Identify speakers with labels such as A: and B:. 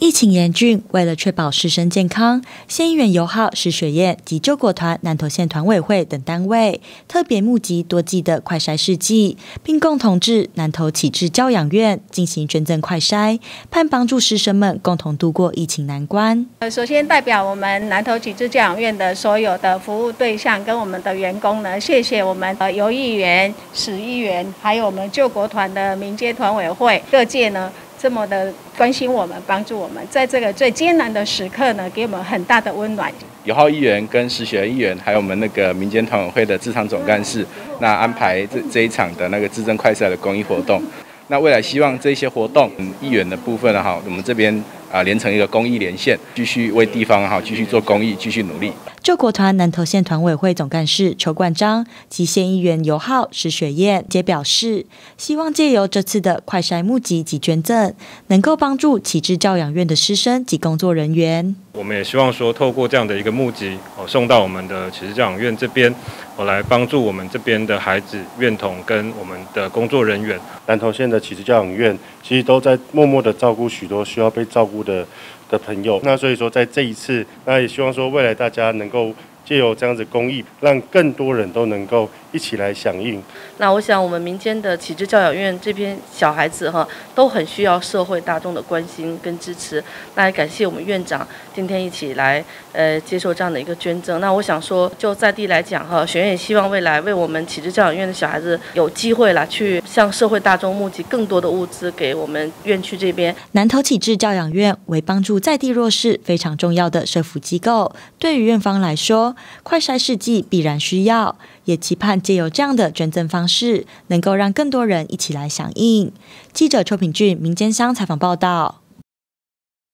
A: 疫情严峻，为了确保师生健康，县议员尤浩、石雪燕及救国团南投县团委会等单位特别募集多剂的快筛试剂，并共同至南投启智教养院进行捐赠快筛，盼帮助师生们共同度过疫情难关。
B: 呃，首先代表我们南投启智教养院的所有的服务对象跟我们的员工呢，谢谢我们呃游议员、史议员，还有我们救国团的民间团委会各界呢。这么的关心我们，帮助我们，在这个最艰难的时刻呢，给我们很大的温暖。
C: 友好议员跟实学议员，还有我们那个民间团委会的职场总干事，那安排这这一场的那个自证快赛的公益活动。那未来希望这些活动，议员的部分呢，哈，我们这边。啊，连成一个公益连线，继续为地方哈继续做公益，继续努力。
A: 救国团南投县团委会总干事邱冠章及县议员尤浩、石雪燕皆表示，希望借由这次的快筛募集及捐赠，能够帮助启智教养院的师生及工作人员。
D: 我们也希望说，透过这样的一个募集，哦，送到我们的启智教养院这边，我来帮助我们这边的孩子、院童跟我们的工作人员。
E: 南投县的启智教养院其实都在默默的照顾许多需要被照顾的的朋友。那所以说，在这一次，那也希望说，未来大家能够。借由这样子公益，让更多人都能够一起来响应。
F: 那我想，我们民间的启智教养院这边小孩子哈，都很需要社会大众的关心跟支持。那也感谢我们院长今天一起来呃接受这样的一个捐赠。那我想说，就在地来讲哈，学院也希望未来为我们启智教养院的小孩子有机会啦，去向社会大众募集更多的物资给我们院区这边。
A: 南投启智教养院为帮助在地弱势非常重要的社福机构，对于院方来说。快筛试剂必然需要，也期盼借由这样的捐赠方式，能够让更多人一起来响应。记者邱品俊民间乡采访报道。